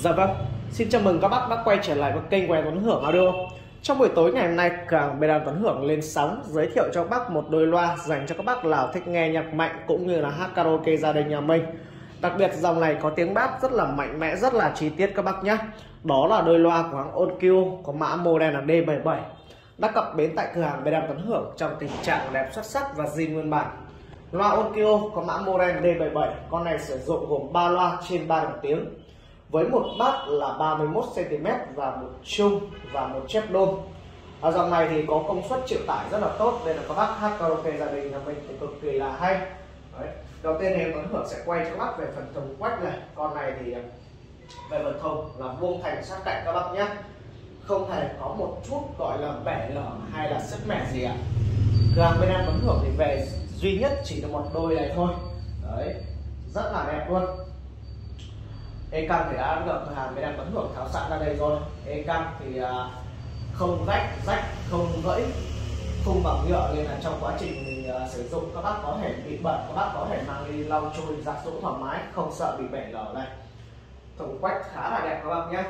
Dạ vâng, xin chào mừng các bác đã quay trở lại với kênh của em Tuấn Hưởng Audio. Trong buổi tối ngày hôm nay, cả hàng đàn Tuấn Hưởng lên sóng giới thiệu cho các bác một đôi loa dành cho các bác nào thích nghe nhạc mạnh cũng như là hát karaoke gia đình nhà mình. Đặc biệt dòng này có tiếng bass rất là mạnh mẽ, rất là chi tiết các bác nhé. Đó là đôi loa của hãng Onkyo có mã model là D77 Đã cập bến tại cửa hàng bên Đàm Tuấn Hưởng trong tình trạng đẹp xuất sắc và zin nguyên bản. Loa Onkyo có mã model D77, con này sử dụng gồm 3 loa trên 3 đồng tiếng với một bát là 31 cm và một chung và một chép đôn à, dòng này thì có công suất chịu tải rất là tốt nên là các bác hát karaoke gia đình nhà mình thì cực kỳ là hay. Đấy. đầu tiên thì em Tuấn Hưởng sẽ quay cho các bác về phần thùng quách này. Con này thì à, về phần thùng là vuông thành sát cạnh các bác nhé. Không hề có một chút gọi là bẻ lở hay là sức mẻ gì ạ. Cửa hàng bên em Tuấn Hưởng thì về duy nhất chỉ là một đôi này thôi. Đấy. Rất là đẹp luôn e căng thì đã được cửa hàng bên em Tuấn Hưởng tháo sẵn ra đây rồi. E căng thì à, không rách rách không gãy không bằng nhựa nên là trong quá trình mình uh, sử dụng các bác có thể bị bẩn các bác có thể mang đi lau chùi giặt rũ thoải mái không sợ bị bể lở này. Thùng quách khá là đẹp các bác nhé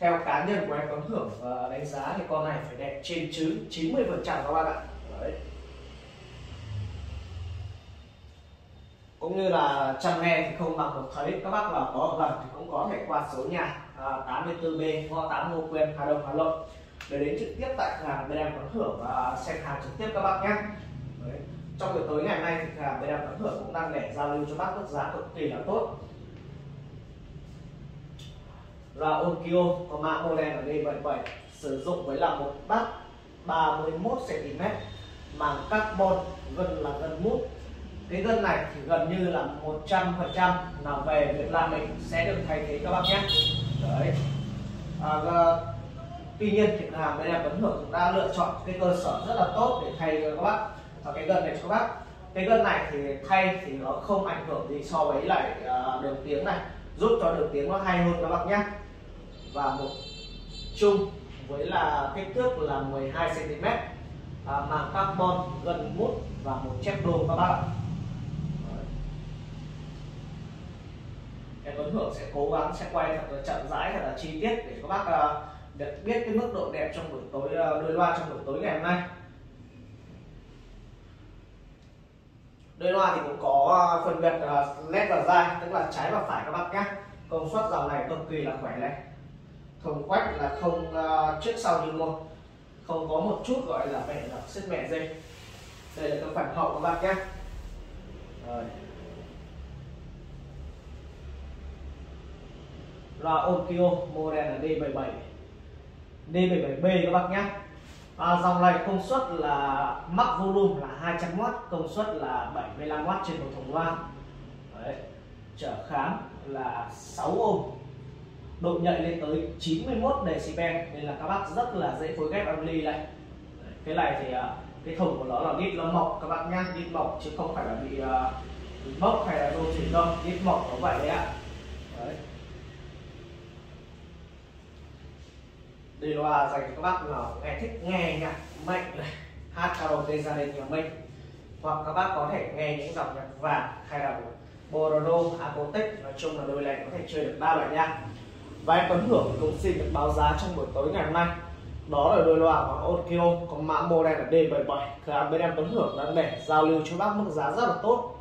theo cá nhân của em Tuấn Hưởng à, đánh giá thì con này phải đẹp trên chứ 90 phần trăm các bác ạ. Đấy. Cũng như là chăm nghe thì không bằng được thấy. Các bác là có gần thì cũng có thể qua số nhà à, 84B ngõ 8 Ngô Quyền Hà Đông Hà Nội để đến trực tiếp tại cửa hàng bên em có Hưởng và xem hàng trực tiếp các bác nhé. Đấy. trong buổi tối ngày hôm nay thì cửa hàng bên em có Hưởng cũng đang để giao lưu cho bác mức giá cực kỳ là tốt. Là Onkyo có mã model ở đây 77 sử dụng với là một bát 31 cm màng carbon gần là gần mút cái gân này thì gần như là 100 phần trăm là về Việt Nam mình sẽ được thay thế các bác nhé. Đấy. À, và, tuy nhiên thì cửa hàng bên em vẫn Hưởng cũng đã lựa chọn cái cơ sở rất là tốt để thay cho các bác. Và cái gân này cho các bác. Cái gân này thì thay thì nó không ảnh hưởng gì so với lại à, đường tiếng này. Giúp cho đường tiếng nó hay hơn các bác nhé. Và một chung với là kích thước là 12 cm à, màng carbon gần mút và một chép đô các bác ạ. Em Tuấn Hưởng sẽ cố gắng sẽ quay thật là chậm rãi thật là chi tiết để các bác ờ, được biết cái mức độ đẹp trong buổi tối ờ, đôi loa trong buổi tối ngày hôm nay. Đôi loa thì cũng có ờ, phân biệt led và dai tức là trái và phải các bác nhé. Công suất dòng này cực kỳ là khỏe này. Thùng quách là không uh, trước sau như một. Không có một chút gọi là mẹ đập sức mẹ dây đây là cái phần hậu các bác nhé. Rồi. Là Onkyo model là D77 D77B các bác nhé. À, dòng này công suất là max volume là 200W công suất là 75W trên một thùng loa. Đấy. trở kháng là 6 ohm độ nhạy lên tới 91 decibel nên là các bác rất là dễ phối ghép âm ly này Đấy. cái này thì à, cái thùng của nó là đít nó mộc các bác nhá. Đít mộc chứ không phải là bị, uh, bị mốc hay là đô chuyển đâu. Đít mộc nó vậy đấy ạ. Đấy. Đây loa dành cho các bác nào nghe thích nghe nhạc mạnh này, hát karaoke gia đình nhà mình hoặc các bác có thể nghe những dòng nhạc vàng hay là bolero acoustic, nói chung là đôi này có thể chơi được ba loại nhạc. Và em Tuấn Hưởng cũng xin được báo giá trong buổi tối ngày hôm nay. Đó là đôi loa của Onkyo có mã model là D77 cửa hàng bên em Tuấn Hưởng đang để giao lưu cho bác mức giá rất là tốt.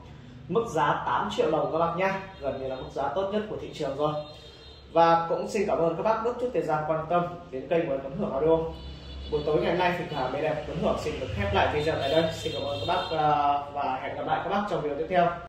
Mức giá 8 triệu đồng các bác nhá gần như là mức giá tốt nhất của thị trường rồi và cũng xin cảm ơn các bác rất chút thời gian quan tâm đến kênh của Tuấn Hưởng Audio. Buổi tối ngày hôm nay thì cửa hàng đẹp Tuấn Hưởng xin được khép lại video tại đây. Xin cảm ơn các bác à, và hẹn gặp lại các bác trong video tiếp theo.